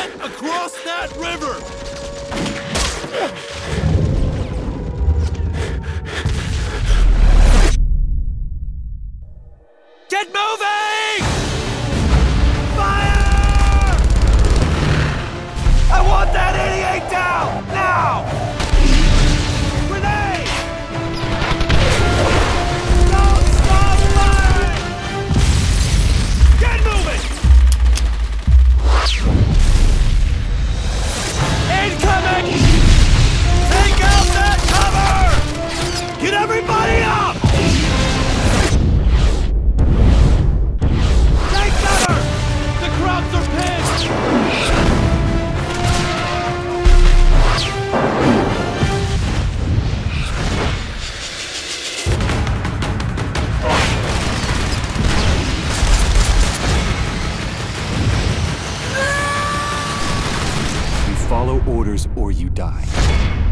Get across that river! Follow orders or you die.